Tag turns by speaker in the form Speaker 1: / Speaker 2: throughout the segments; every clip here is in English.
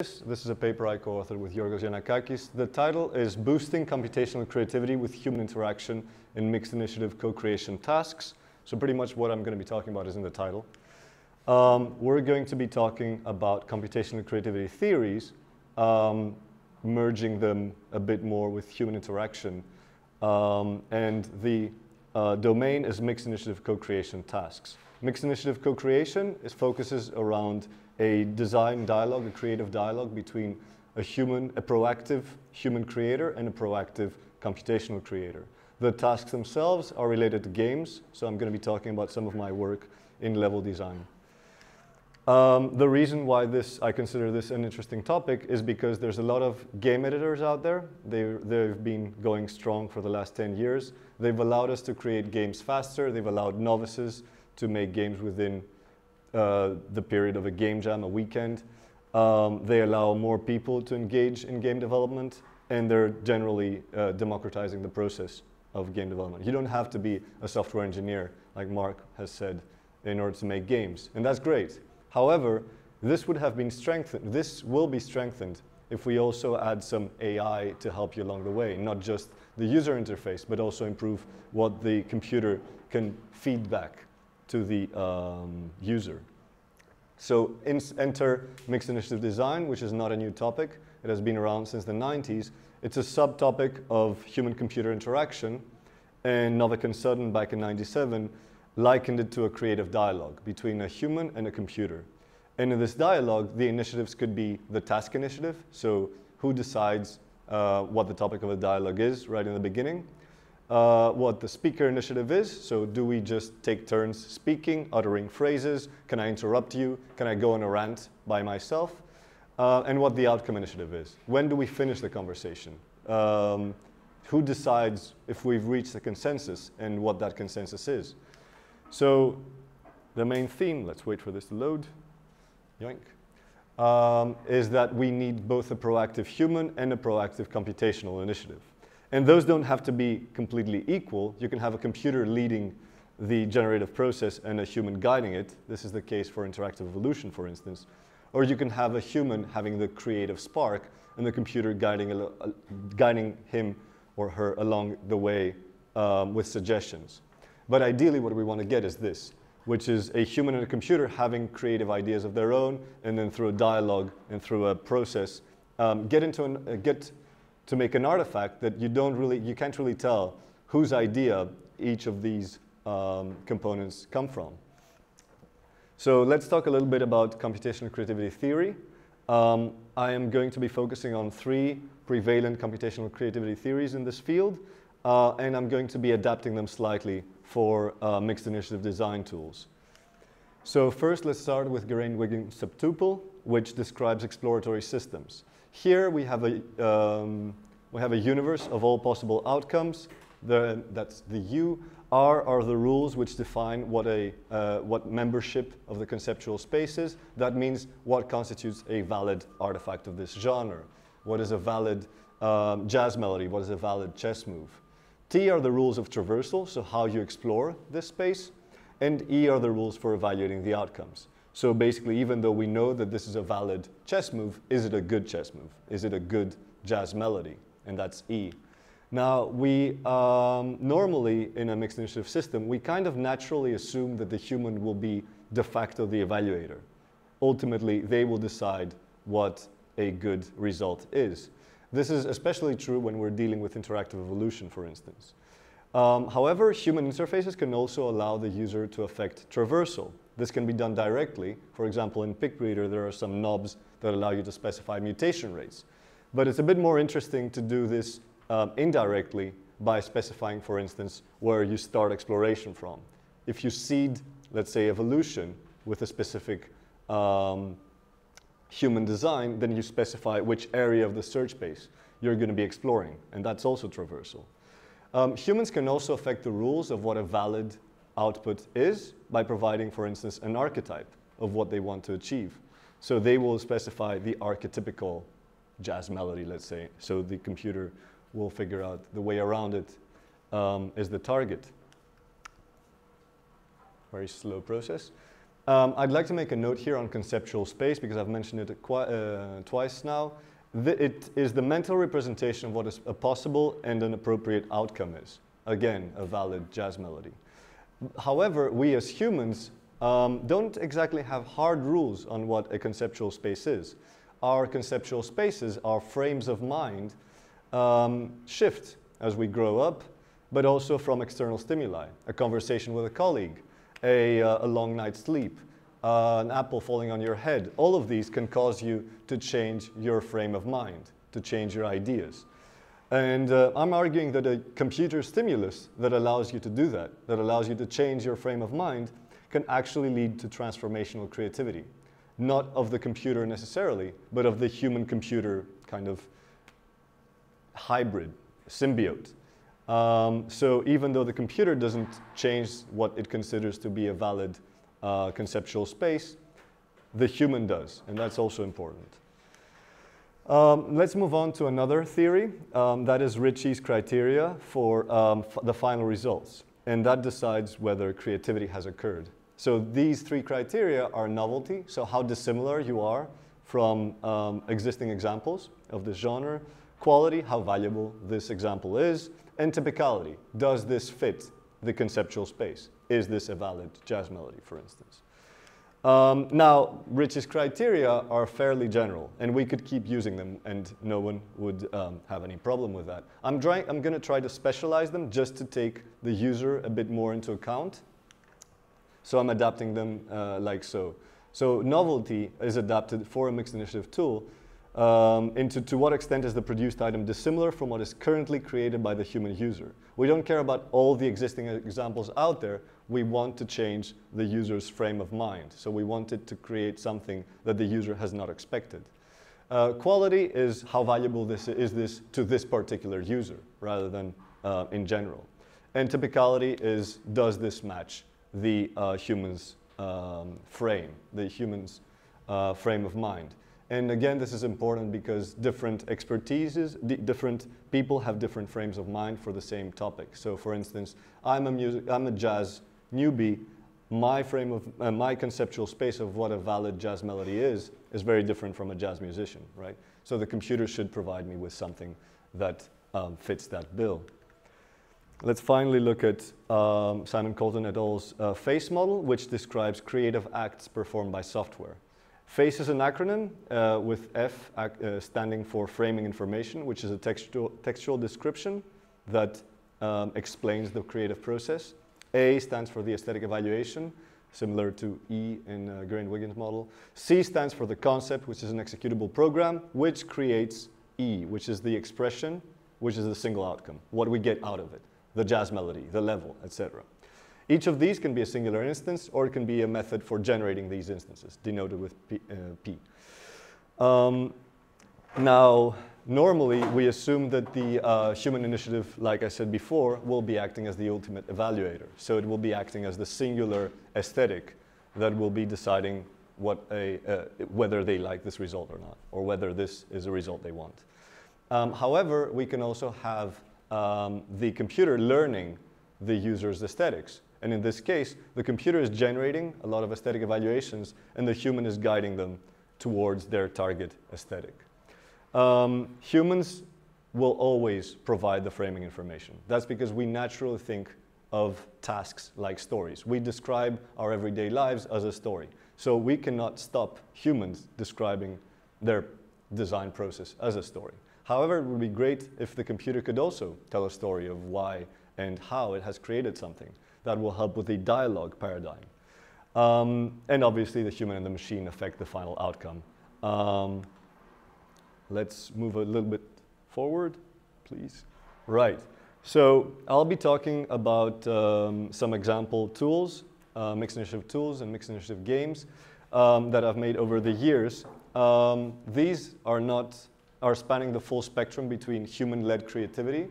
Speaker 1: This is a paper I co-authored with Yorgos Yannakakis. The title is Boosting Computational Creativity with Human Interaction in Mixed Initiative Co-Creation Tasks. So pretty much what I'm going to be talking about is in the title. Um, we're going to be talking about computational creativity theories, um, merging them a bit more with human interaction. Um, and the uh, domain is mixed initiative co-creation tasks. Mixed initiative co-creation is focuses around a design dialogue, a creative dialogue between a human, a proactive human creator and a proactive computational creator. The tasks themselves are related to games, so I'm going to be talking about some of my work in level design. Um, the reason why this, I consider this an interesting topic is because there's a lot of game editors out there. They, they've been going strong for the last 10 years. They've allowed us to create games faster. They've allowed novices to make games within the period of a game jam, a weekend. Um, they allow more people to engage in game development, and they're generally uh, democratizing the process of game development. You don't have to be a software engineer, like Mark has said, in order to make games, and that's great. However, this would have been strengthened, this will be strengthened if we also add some AI to help you along the way, not just the user interface, but also improve what the computer can feed back to the um, user. So enter mixed initiative design, which is not a new topic. It has been around since the 90s. It's a subtopic of human-computer interaction, and Novick and Sutton back in 97 likened it to a creative dialogue between a human and a computer. And in this dialogue, the initiatives could be the task initiative, so who decides uh, what the topic of a dialogue is right in the beginning, uh, what the speaker initiative is. So do we just take turns speaking, uttering phrases? Can I interrupt you? Can I go on a rant by myself? Uh, and what the outcome initiative is. When do we finish the conversation? Um, who decides if we've reached a consensus and what that consensus is? So the main theme, let's wait for this to load, yoink, um, is that we need both a proactive human and a proactive computational initiative. And those don't have to be completely equal. You can have a computer leading the generative process and a human guiding it. This is the case for interactive evolution, for instance. Or you can have a human having the creative spark and the computer guiding, a, guiding him or her along the way um, with suggestions. But ideally, what we want to get is this, which is a human and a computer having creative ideas of their own, and then through a dialogue and through a process, um, get into an, uh, get to make an artifact that you don't really, you can't really tell whose idea each of these um, components come from. So let's talk a little bit about computational creativity theory. Um, I am going to be focusing on three prevalent computational creativity theories in this field, uh, and I'm going to be adapting them slightly for uh, mixed initiative design tools. So first, let's start with Geraint-Wiggins subtuple, which describes exploratory systems. Here we have a, um, we have a universe of all possible outcomes. The, that's the U. R are the rules which define what, a, uh, what membership of the conceptual space is. That means what constitutes a valid artifact of this genre. What is a valid um, jazz melody? What is a valid chess move? T are the rules of traversal, so how you explore this space. And E are the rules for evaluating the outcomes. So basically, even though we know that this is a valid chess move, is it a good chess move? Is it a good jazz melody? And that's E. Now, we um, normally, in a mixed initiative system, we kind of naturally assume that the human will be de facto the evaluator. Ultimately, they will decide what a good result is. This is especially true when we're dealing with interactive evolution, for instance. Um, however, human interfaces can also allow the user to affect traversal. This can be done directly. For example, in Picbreeder, there are some knobs that allow you to specify mutation rates. But it's a bit more interesting to do this um, indirectly by specifying, for instance, where you start exploration from. If you seed, let's say, evolution with a specific um, human design, then you specify which area of the search space you're going to be exploring, and that's also traversal. Um, humans can also affect the rules of what a valid output is by providing, for instance, an archetype of what they want to achieve. So they will specify the archetypical jazz melody, let's say. So the computer will figure out the way around it um, is the target. Very slow process. Um, I'd like to make a note here on conceptual space because I've mentioned it uh, twice now. The, it is the mental representation of what is a possible and an appropriate outcome is. Again, a valid jazz melody. However, we as humans um, don't exactly have hard rules on what a conceptual space is. Our conceptual spaces, our frames of mind, um, shift as we grow up, but also from external stimuli. A conversation with a colleague, a, uh, a long night's sleep, uh, an apple falling on your head. All of these can cause you to change your frame of mind, to change your ideas. And uh, I'm arguing that a computer stimulus that allows you to do that, that allows you to change your frame of mind, can actually lead to transformational creativity. Not of the computer necessarily, but of the human computer kind of hybrid, symbiote. Um, so even though the computer doesn't change what it considers to be a valid uh, conceptual space, the human does, and that's also important. Um, let's move on to another theory. Um, that is Ritchie's criteria for um, the final results. And that decides whether creativity has occurred. So these three criteria are novelty, so how dissimilar you are from um, existing examples of this genre, quality, how valuable this example is, and typicality, does this fit the conceptual space? Is this a valid jazz melody, for instance? Um, now, Ritchie's criteria are fairly general, and we could keep using them, and no one would um, have any problem with that. I'm, I'm going to try to specialize them just to take the user a bit more into account. So I'm adapting them uh, like so. So novelty is adapted for a mixed initiative tool um, into to what extent is the produced item dissimilar from what is currently created by the human user. We don't care about all the existing examples out there we want to change the user's frame of mind. So we wanted to create something that the user has not expected. Uh, quality is how valuable this is this to this particular user rather than uh, in general. And typicality is does this match the uh, human's um, frame, the human's uh, frame of mind. And again, this is important because different expertises, different people have different frames of mind for the same topic. So for instance, I'm a, music, I'm a jazz newbie, my frame of, uh, my conceptual space of what a valid jazz melody is, is very different from a jazz musician, right? So the computer should provide me with something that um, fits that bill. Let's finally look at um, Simon Colton et al.'s uh, FACE model, which describes creative acts performed by software. FACE is an acronym uh, with F uh, standing for framing information, which is a textual, textual description that um, explains the creative process. A stands for the aesthetic evaluation, similar to E in uh, Geraint-Wiggins model. C stands for the concept, which is an executable program, which creates E, which is the expression, which is the single outcome, what we get out of it, the jazz melody, the level, etc. Each of these can be a singular instance, or it can be a method for generating these instances, denoted with P. Uh, P. Um, now, normally we assume that the uh, human initiative, like I said before, will be acting as the ultimate evaluator. So it will be acting as the singular aesthetic that will be deciding what a, uh, whether they like this result or not, or whether this is a result they want. Um, however, we can also have um, the computer learning the user's aesthetics. And in this case, the computer is generating a lot of aesthetic evaluations, and the human is guiding them towards their target aesthetic. Um, humans will always provide the framing information. That's because we naturally think of tasks like stories. We describe our everyday lives as a story. So we cannot stop humans describing their design process as a story. However, it would be great if the computer could also tell a story of why and how it has created something. That will help with the dialogue paradigm. Um, and obviously, the human and the machine affect the final outcome. Um, Let's move a little bit forward, please. Right. So I'll be talking about um, some example tools, uh, mixed initiative tools and mixed initiative games um, that I've made over the years. Um, these are not are spanning the full spectrum between human-led creativity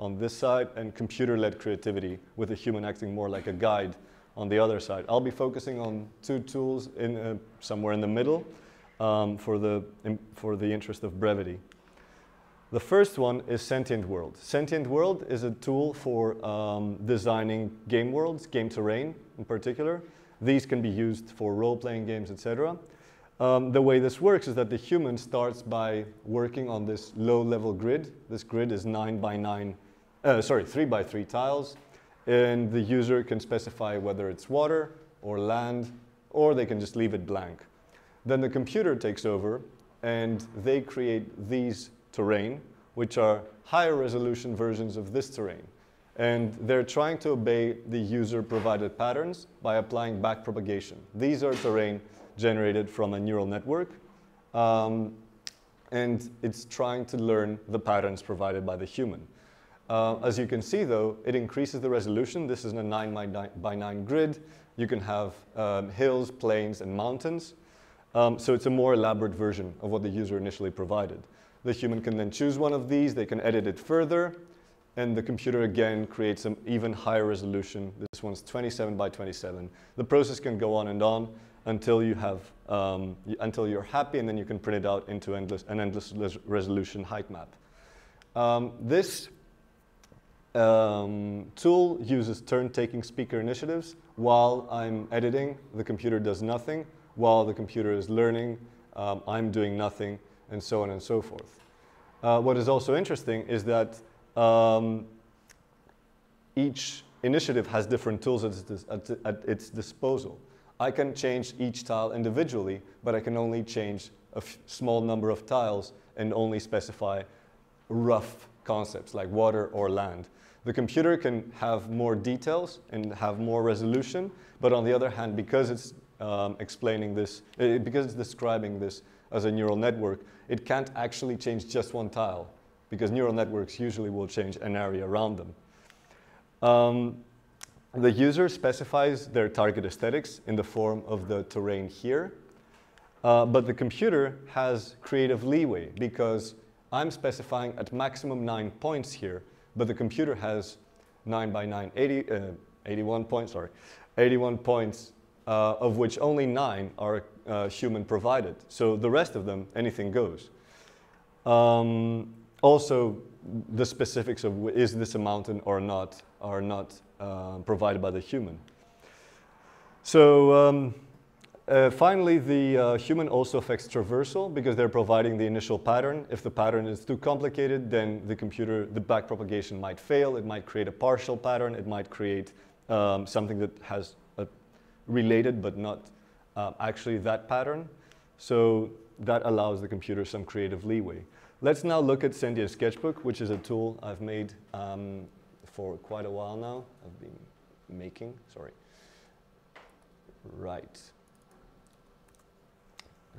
Speaker 1: on this side and computer-led creativity with a human acting more like a guide on the other side. I'll be focusing on two tools in uh, somewhere in the middle um, for, the, for the interest of brevity. The first one is Sentient World. Sentient World is a tool for um, designing game worlds, game terrain in particular. These can be used for role-playing games, etc. Um, the way this works is that the human starts by working on this low-level grid. This grid is nine by nine, uh, sorry, three by three tiles, and the user can specify whether it's water or land, or they can just leave it blank. Then the computer takes over, and they create these terrain, which are higher resolution versions of this terrain. And they're trying to obey the user provided patterns by applying backpropagation. These are terrain generated from a neural network. Um, and it's trying to learn the patterns provided by the human. Uh, as you can see, though, it increases the resolution. This is a 9 by 9, by 9 grid. You can have um, hills, plains, and mountains. Um, so it's a more elaborate version of what the user initially provided. The human can then choose one of these. They can edit it further. And the computer, again, creates an even higher resolution. This one's 27 by 27. The process can go on and on until you have um, until you're happy, and then you can print it out into endless, an endless resolution height map. Um, this um, tool uses turn-taking speaker initiatives. While I'm editing, the computer does nothing. While the computer is learning, um, I'm doing nothing, and so on and so forth. Uh, what is also interesting is that um, each initiative has different tools at at, at its disposal. I can change each tile individually, but I can only change a small number of tiles and only specify rough concepts like water or land. The computer can have more details and have more resolution, but on the other hand, because it's um, explaining this, uh, because it's describing this as a neural network, it can't actually change just one tile, because neural networks usually will change an area around them. Um, the user specifies their target aesthetics in the form of the terrain here, uh, but the computer has creative leeway because I'm specifying at maximum nine points here, but the computer has nine by nine, 80, uh, 81 points, sorry, 81 points, uh, of which only nine are uh, human provided. So the rest of them, anything goes. Um, also, the specifics of is this a mountain or not are not uh, provided by the human. So um, uh, finally, the uh, human also affects traversal because they're providing the initial pattern. If the pattern is too complicated, then the computer, the backpropagation might fail. It might create a partial pattern. It might create um, something that has a related but not uh, actually that pattern. So that allows the computer some creative leeway. Let's now look at Sentient Sketchbook, which is a tool I've made um, for quite a while now. I've been making, sorry. Right.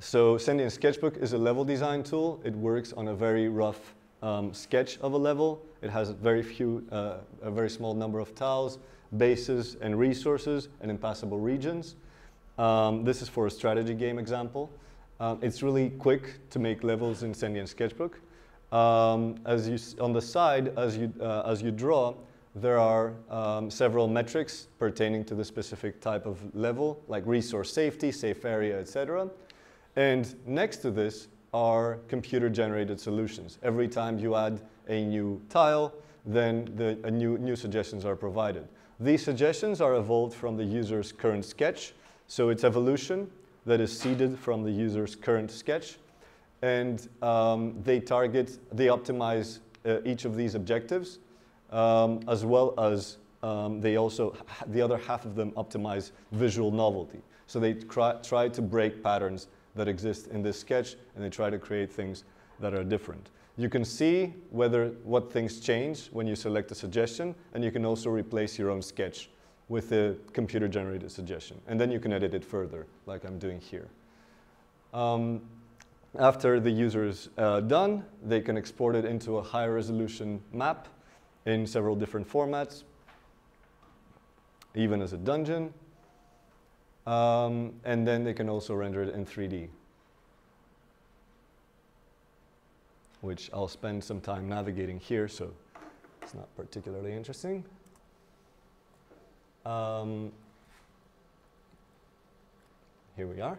Speaker 1: So Sentient Sketchbook is a level design tool. It works on a very rough um, sketch of a level. It has very few, uh, a very small number of tiles, bases and resources, and impassable regions. Um, this is for a strategy game example. Um, it's really quick to make levels in Sentient Sketchbook. Um, as you on the side, as you, uh, as you draw, there are um, several metrics pertaining to the specific type of level, like resource safety, safe area, etc. And next to this are computer-generated solutions. Every time you add a new tile, then the, new, new suggestions are provided. These suggestions are evolved from the user's current sketch, so it's evolution that is seeded from the user's current sketch and um, they target, they optimize uh, each of these objectives, um, as well as um, they also, the other half of them optimize visual novelty. So they try, try to break patterns that exist in this sketch, and they try to create things that are different. You can see whether what things change when you select a suggestion, and you can also replace your own sketch with a computer-generated suggestion. And then you can edit it further, like I'm doing here. Um, after the user is uh, done, they can export it into a high resolution map in several different formats, even as a dungeon. Um, and then they can also render it in 3D, which I'll spend some time navigating here, so it's not particularly interesting. Um, here we are.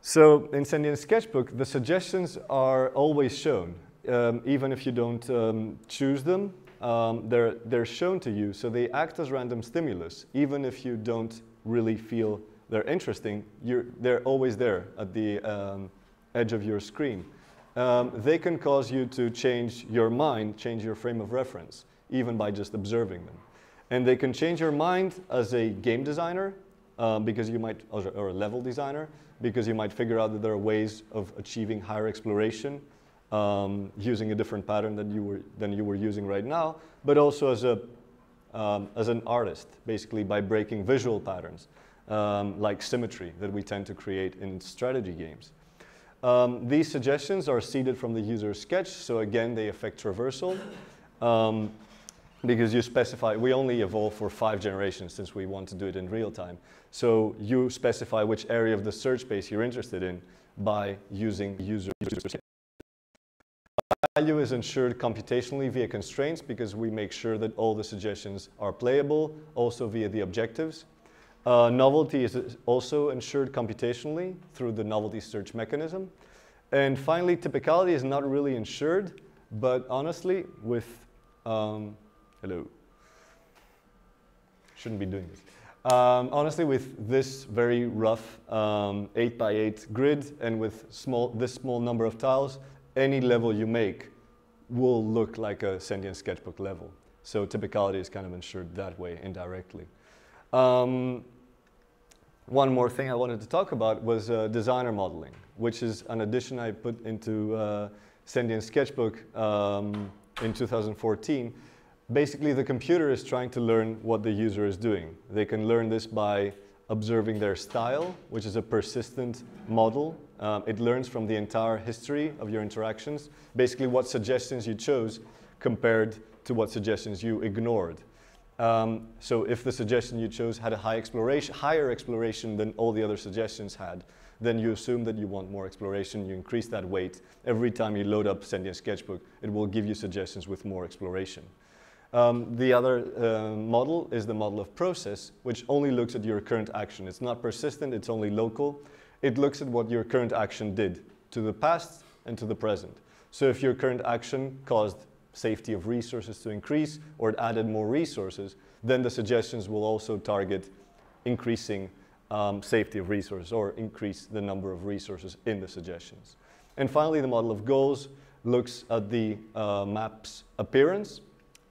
Speaker 1: So in Sentient Sketchbook, the suggestions are always shown. Um, even if you don't um, choose them, um, they're, they're shown to you. So they act as random stimulus, even if you don't really feel they're interesting, they're always there at the um, edge of your screen. Um, they can cause you to change your mind, change your frame of reference, even by just observing them. And they can change your mind as a game designer, um, because you might, or a level designer, because you might figure out that there are ways of achieving higher exploration um, using a different pattern than you were, than you were using right now, but also as, a, um, as an artist, basically by breaking visual patterns, um, like symmetry that we tend to create in strategy games. Um, these suggestions are seeded from the user's sketch, so again, they affect traversal. Um, because you specify, we only evolve for five generations since we want to do it in real time. So you specify which area of the search space you're interested in by using user. Value is ensured computationally via constraints because we make sure that all the suggestions are playable, also via the objectives. Uh, novelty is also ensured computationally through the novelty search mechanism. And finally, typicality is not really ensured, but honestly, with, um, hello, shouldn't be doing this. Um, honestly, with this very rough um, 8 by 8 grid and with small, this small number of tiles, any level you make will look like a sentient sketchbook level. So typicality is kind of ensured that way indirectly. Um, one more thing I wanted to talk about was uh, designer modeling, which is an addition I put into uh, Sketchbook um, in 2014. Basically, the computer is trying to learn what the user is doing. They can learn this by observing their style, which is a persistent model um, it learns from the entire history of your interactions, basically what suggestions you chose compared to what suggestions you ignored. Um, so if the suggestion you chose had a high exploration, higher exploration than all the other suggestions had, then you assume that you want more exploration, you increase that weight. Every time you load up Sentient Sketchbook, it will give you suggestions with more exploration. Um, the other uh, model is the model of process, which only looks at your current action. It's not persistent, it's only local it looks at what your current action did to the past and to the present. So if your current action caused safety of resources to increase or it added more resources, then the suggestions will also target increasing um, safety of resources or increase the number of resources in the suggestions. And finally, the model of goals looks at the uh, map's appearance,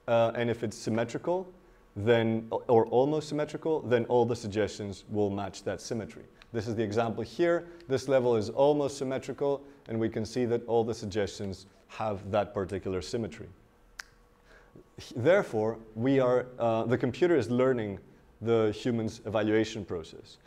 Speaker 1: uh, and if it's symmetrical, then, or almost symmetrical, then all the suggestions will match that symmetry. This is the example here. This level is almost symmetrical, and we can see that all the suggestions have that particular symmetry. Therefore, we are, uh, the computer is learning the human's evaluation process.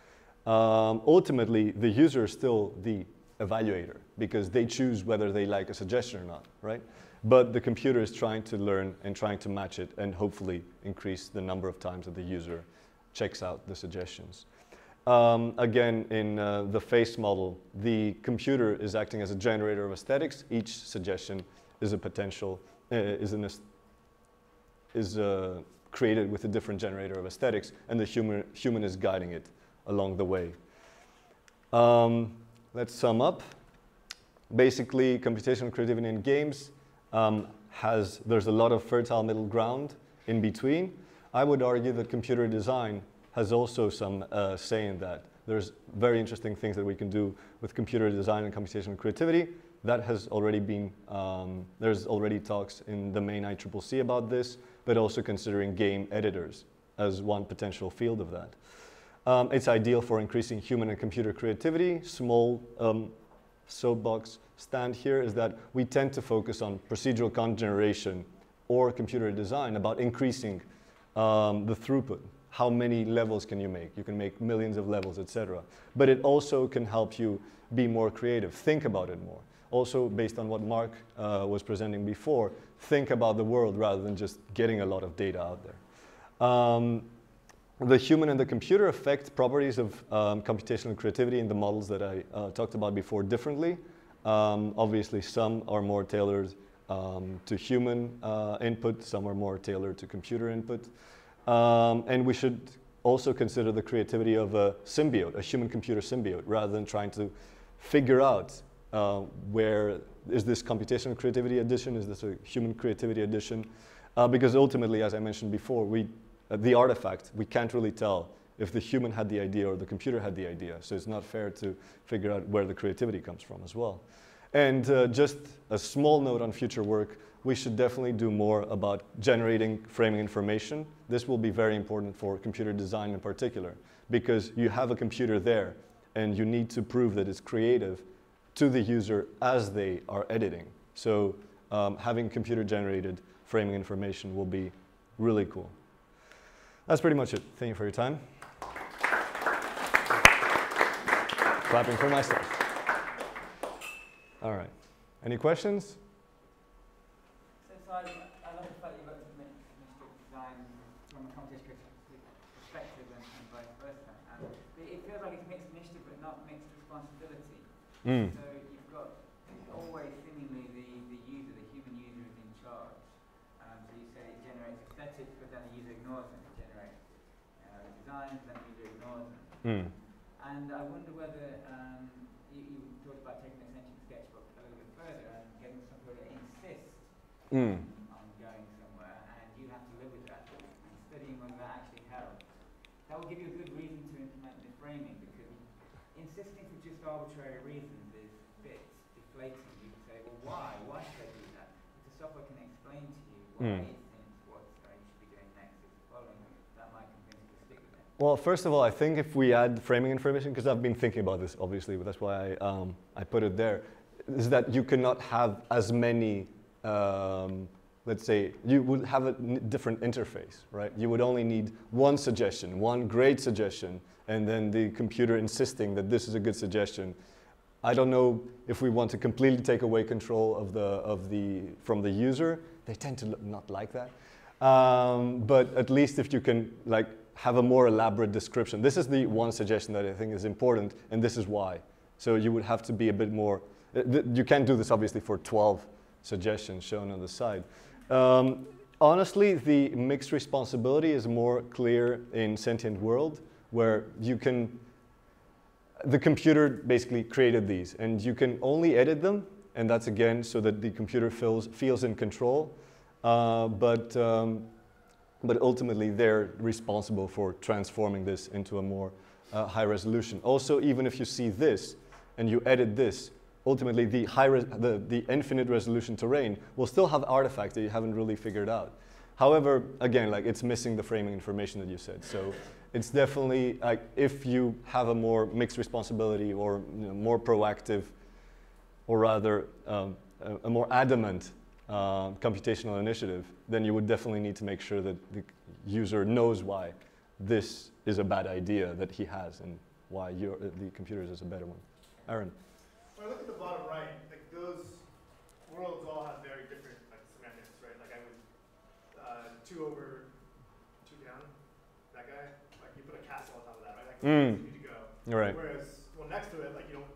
Speaker 1: Um, ultimately, the user is still the evaluator because they choose whether they like a suggestion or not, right? But the computer is trying to learn and trying to match it and hopefully increase the number of times that the user checks out the suggestions. Um, again, in uh, the face model, the computer is acting as a generator of aesthetics. Each suggestion is a potential, uh, is, an, is uh, created with a different generator of aesthetics, and the human, human is guiding it along the way. Um, let's sum up. Basically, computational creativity in games um, has, there's a lot of fertile middle ground in between. I would argue that computer design has also some uh, say in that. There's very interesting things that we can do with computer design and computational creativity. That has already been, um, there's already talks in the main ICCC about this, but also considering game editors as one potential field of that. Um, it's ideal for increasing human and computer creativity. Small um, soapbox stand here is that we tend to focus on procedural content generation or computer design about increasing um, the throughput how many levels can you make? You can make millions of levels, etc. But it also can help you be more creative, think about it more. Also, based on what Mark uh, was presenting before, think about the world rather than just getting a lot of data out there. Um, the human and the computer affect properties of um, computational creativity in the models that I uh, talked about before differently. Um, obviously, some are more tailored um, to human uh, input, some are more tailored to computer input. Um, and we should also consider the creativity of a symbiote, a human-computer symbiote, rather than trying to figure out uh, where is this computational creativity addition, is this a human creativity addition? Uh, because ultimately, as I mentioned before, we, the artifact, we can't really tell if the human had the idea or the computer had the idea. So it's not fair to figure out where the creativity comes from as well. And uh, just a small note on future work, we should definitely do more about generating framing information. This will be very important for computer design in particular, because you have a computer there and you need to prove that it's creative to the user as they are editing. So um, having computer generated framing information will be really cool. That's pretty much it. Thank you for your time. Clapping for myself. All right. Any questions?
Speaker 2: So, so I, I love the fact that you worked with Design from a competition perspective and, and vice versa. It, it feels like it's mixed initiative but not mixed responsibility.
Speaker 1: Mm.
Speaker 2: So you've got always seemingly the, the user, the human user is in charge. Um, so you say it generates aesthetics, but then the user ignores them. It then the user ignores them.
Speaker 1: Mm.
Speaker 2: And I wonder whether um, you, you talked about taking the Sentient Sketchbook a little bit further and getting somebody that insists
Speaker 1: Mm.
Speaker 2: on going somewhere, and you have to live with that and studying whether that actually helps. That will give you a good reason to implement the framing because insisting for just arbitrary reasons is a bit deflating. You can say, well, why? Why should I do that? If the software can explain to you why
Speaker 1: Mm.
Speaker 2: it thinks what uh, you should be doing next is following it, that might convince you to stick with it.
Speaker 1: Well, first of all, I think if we add framing information, because I've been thinking about this, obviously, but that's why I, um, I put it there, is that you cannot have as many, um, let's say, you would have a different interface, right? You would only need one suggestion, one great suggestion, and then the computer insisting that this is a good suggestion. I don't know if we want to completely take away control of the, of the, from the user. They tend to not like that. Um, but at least if you can like have a more elaborate description. This is the one suggestion that I think is important, and this is why. So you would have to be a bit more. uh, You can't do this obviously for 12 suggestions shown on the side. Um, honestly, the mixed responsibility is more clear in Sentient World, where you can. The computer basically created these, and you can only edit them, and that's again so that the computer feels, feels in control. Uh, but, um, but ultimately, they're responsible for transforming this into a more uh, high resolution. Also, even if you see this and you edit this, ultimately the, high the, the infinite resolution terrain will still have artifacts that you haven't really figured out. However, again, like it's missing the framing information that you said. So it's definitely like if you have a more mixed responsibility or you know, more proactive, or rather um, a, a more adamant uh, computational initiative, then you would definitely need to make sure that the user knows why this is a bad idea that he has and why your, uh, the computer's is a better one. Aaron.
Speaker 3: When I look at the bottom right, like those worlds all have very different like semantics, right? Like I would uh, two over, two down. That guy, like you put a castle on top of that, right? Like
Speaker 1: Mm.
Speaker 3: you need to go.
Speaker 1: Right.
Speaker 3: Whereas well next to it, like you don't.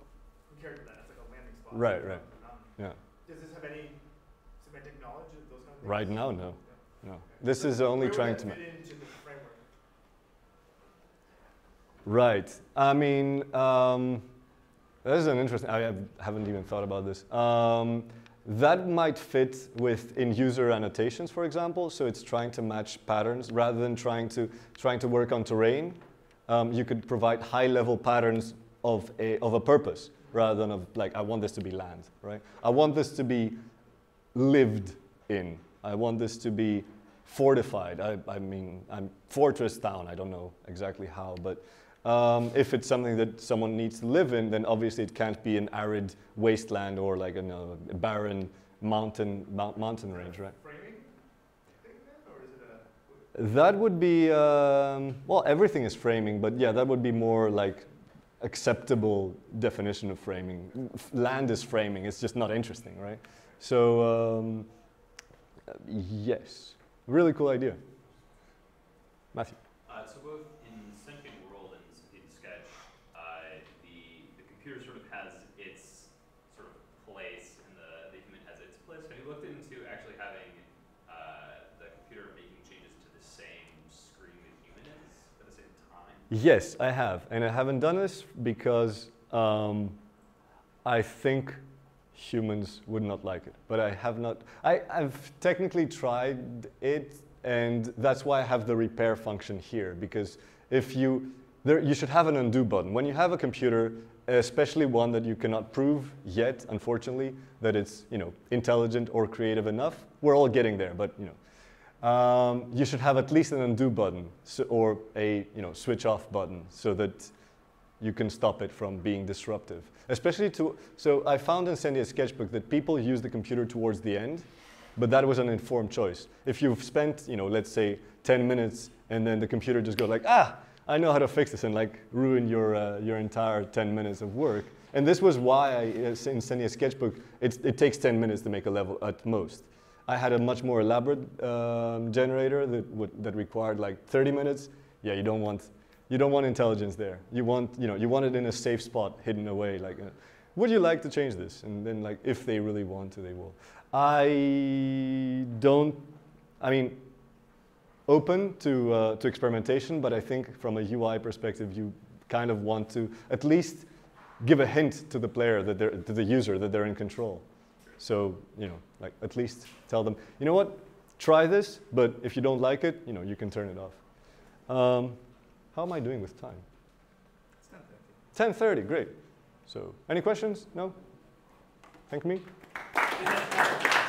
Speaker 3: Who cares about that? It's like a landing spot.
Speaker 1: Right, right.
Speaker 3: drop the mountain.
Speaker 1: Yeah.
Speaker 3: Does this have any semantic knowledge of those kind of things?
Speaker 1: Right now, no. No. This is only trying to. Right. I mean, um, is an interesting. I have, haven't even thought about this. Um, that might fit with in user annotations, for example. So it's trying to match patterns rather than trying to trying to work on terrain. Um, you could provide high-level patterns of a of a purpose rather than of like I want this to be land, right? I want this to be lived in. I want this to be fortified. I, I mean, I'm fortress town. I don't know exactly how, but um, if it's something that someone needs to live in, then obviously it can't be an arid wasteland or like a, you know, a barren mountain mount, mountain range, right?
Speaker 3: Framing thing or is it a?
Speaker 1: That would be um, well, everything is framing, but yeah, that would be more like acceptable definition of framing. F- Land is framing; it's just not interesting, right? So um, uh, yes, really cool idea, Matthew.
Speaker 4: Uh, so both in Sentient World and Sentient Sketch, uh, the, the computer sort of has its sort of place and the, the human has its place. Have you looked into actually having uh, the computer making changes to the same screen the human is at the same time?
Speaker 1: Yes, I have, and I haven't done this because um, I think humans would not like it. But I have not. I, I've technically tried it, and that's why I have the repair function here because if you, there, you should have an undo button. When you have a computer, especially one that you cannot prove yet, unfortunately, that it's you know, intelligent or creative enough, we're all getting there, but you know, um, you should have at least an undo button so, or a you know, switch off button so that you can stop it from being disruptive. Especially to, so I found in Sentient Sketchbook that people use the computer towards the end, but that was an informed choice. If you've spent, you know, let's say 10 minutes and then the computer just goes like, ah, I know how to fix this and like ruin your, uh, your entire 10 minutes of work. And this was why I, uh, in Sentient Sketchbook, it takes 10 minutes to make a level at most. I had a much more elaborate um, generator that, would, that required like 30 minutes. Yeah, you don't want you don't want intelligence there. You want, you know, you want it in a safe spot, hidden away. Like, uh, would you like to change this? And then, like, if they really want to, they will. I don't. I mean, open to uh, to experimentation, but I think from a UI perspective, you kind of want to at least give a hint to the player that they're to the user that they're in control. So you know, like at least tell them, you know what, try this, but if you don't like it, you know, you can turn it off. Um, how am I doing with time?
Speaker 3: It's 10:30.
Speaker 1: 10.30, great. So any questions? No? Thank me.